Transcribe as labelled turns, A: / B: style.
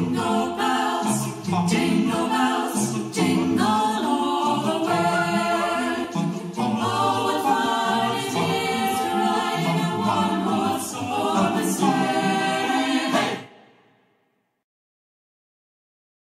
A: Jingle bells, jingle